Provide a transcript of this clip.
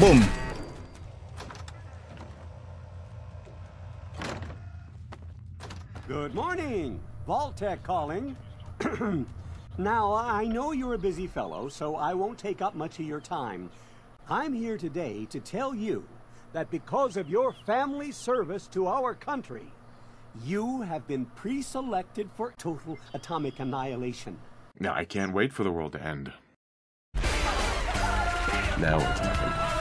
Boom. Good morning. vault calling. now, I know you're a busy fellow, so I won't take up much of your time. I'm here today to tell you that because of your family service to our country, you have been pre-selected for total atomic annihilation. Now, I can't wait for the world to end. Now it's happening?